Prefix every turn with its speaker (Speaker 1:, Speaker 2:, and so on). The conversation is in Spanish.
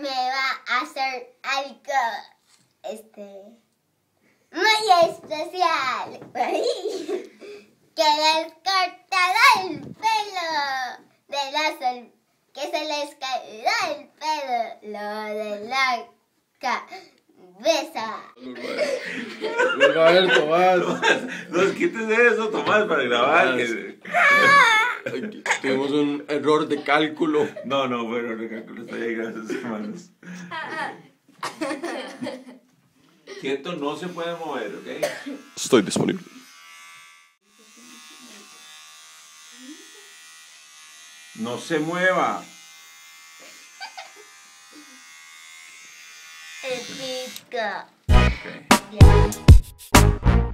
Speaker 1: me va a hacer algo, este, muy especial. que les cortará el pelo de la sol, que se les caerá el pelo lo de la cabeza.
Speaker 2: Roberto, Tomás.
Speaker 3: No, quítese eso, Tomás, para grabar. que-
Speaker 2: Tuvimos un error de cálculo.
Speaker 3: No, no, bueno, recálculo está ahí, gracias, hermanos. Quieto no se puede mover, ¿ok?
Speaker 2: Estoy disponible.
Speaker 3: No se mueva.
Speaker 1: Épico.
Speaker 3: Ok.
Speaker 1: Ya.